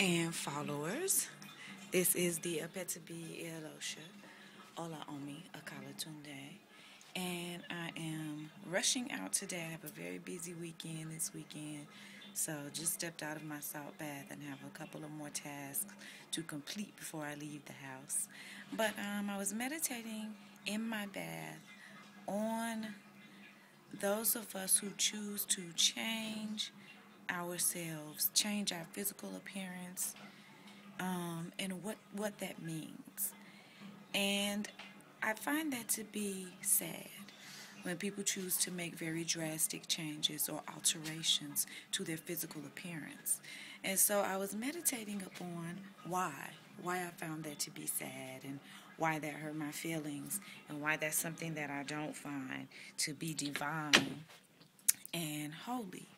and followers. This is the Apetebi Elosha Ola Omi Akalatunde. And I am rushing out today. I have a very busy weekend this weekend. So just stepped out of my salt bath and have a couple of more tasks to complete before I leave the house. But um, I was meditating in my bath on those of us who choose to change ourselves, change our physical appearance, um, and what, what that means. And I find that to be sad when people choose to make very drastic changes or alterations to their physical appearance. And so I was meditating upon why, why I found that to be sad and why that hurt my feelings and why that's something that I don't find to be divine and holy.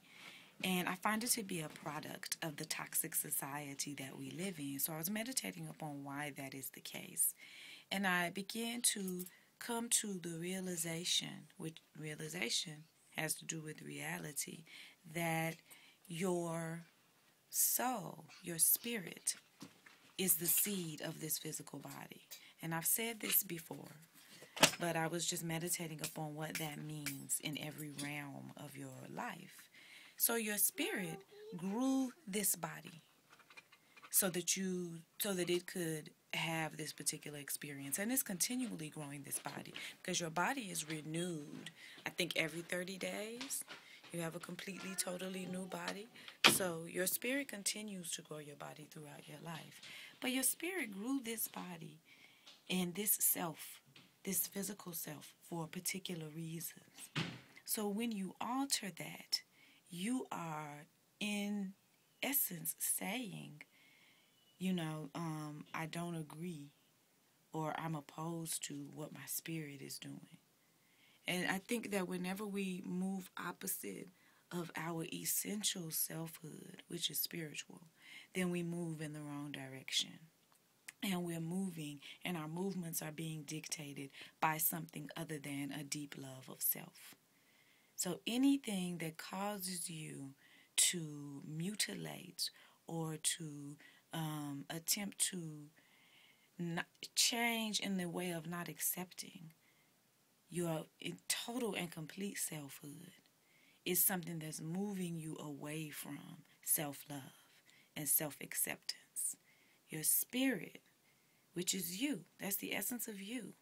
And I find it to be a product of the toxic society that we live in. So I was meditating upon why that is the case. And I began to come to the realization, which realization has to do with reality, that your soul, your spirit, is the seed of this physical body. And I've said this before, but I was just meditating upon what that means in every realm of your life. So your spirit grew this body so that you so that it could have this particular experience. And it's continually growing this body because your body is renewed i think every 30 days. You have a completely totally new body. So your spirit continues to grow your body throughout your life. But your spirit grew this body and this self this physical self for particular reasons. So when you alter that you are in essence saying, you know, um, I don't agree or I'm opposed to what my spirit is doing. And I think that whenever we move opposite of our essential selfhood, which is spiritual, then we move in the wrong direction. And we're moving, and our movements are being dictated by something other than a deep love of self. So anything that causes you to mutilate or to um, attempt to change in the way of not accepting your total and complete selfhood is something that's moving you away from self love and self acceptance. Your spirit, which is you, that's the essence of you,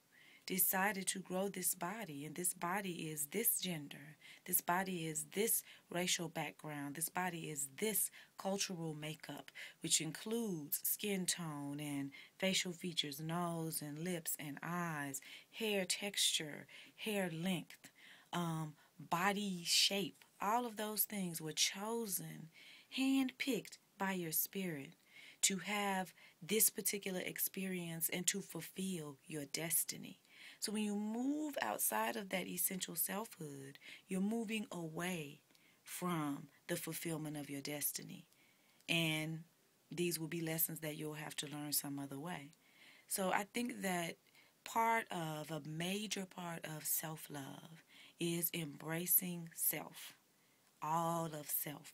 decided to grow this body, and this body is this gender, this body is this racial background, this body is this cultural makeup, which includes skin tone and facial features, nose and lips and eyes, hair texture, hair length, um, body shape. All of those things were chosen, handpicked by your spirit to have this particular experience and to fulfill your destiny. So when you move outside of that essential selfhood, you're moving away from the fulfillment of your destiny. And these will be lessons that you'll have to learn some other way. So I think that part of a major part of self love is embracing self, all of self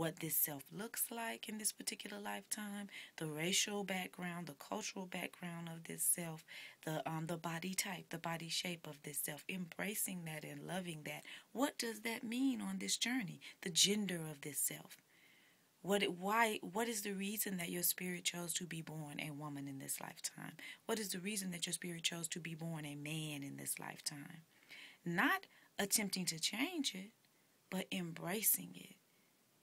what this self looks like in this particular lifetime, the racial background, the cultural background of this self, the um the body type, the body shape of this self, embracing that and loving that. What does that mean on this journey? The gender of this self. What why what is the reason that your spirit chose to be born a woman in this lifetime? What is the reason that your spirit chose to be born a man in this lifetime? Not attempting to change it, but embracing it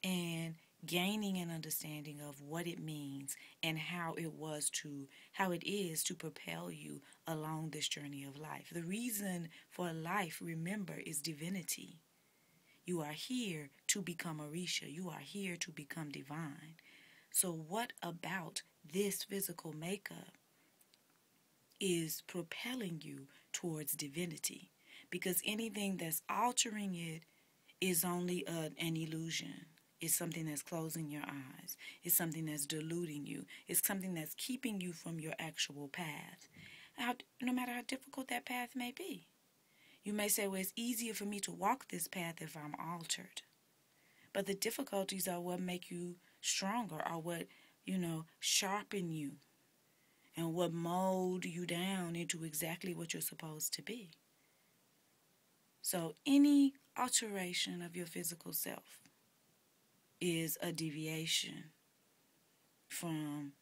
and gaining an understanding of what it means and how it was to how it is to propel you along this journey of life. The reason for life, remember, is divinity. You are here to become Orisha. You are here to become divine. So what about this physical makeup is propelling you towards divinity? Because anything that's altering it is only a, an illusion it's something that's closing your eyes. It's something that's deluding you. It's something that's keeping you from your actual path. How, no matter how difficult that path may be. You may say, well, it's easier for me to walk this path if I'm altered. But the difficulties are what make you stronger, are what you know, sharpen you and what mold you down into exactly what you're supposed to be. So, any alteration of your physical self is a deviation from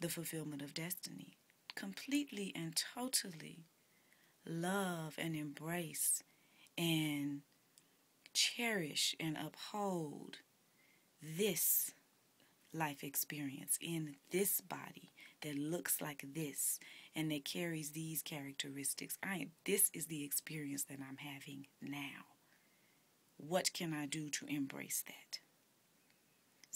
the fulfillment of destiny. Completely and totally love and embrace and cherish and uphold this life experience in this body that looks like this and that carries these characteristics. I this is the experience that I'm having now. What can I do to embrace that?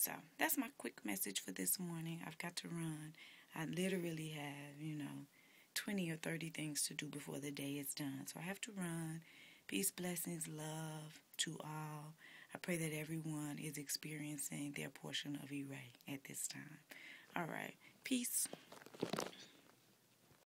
So that's my quick message for this morning. I've got to run. I literally have, you know, 20 or 30 things to do before the day is done. So I have to run. Peace, blessings, love to all. I pray that everyone is experiencing their portion of Ire at this time. All right. Peace.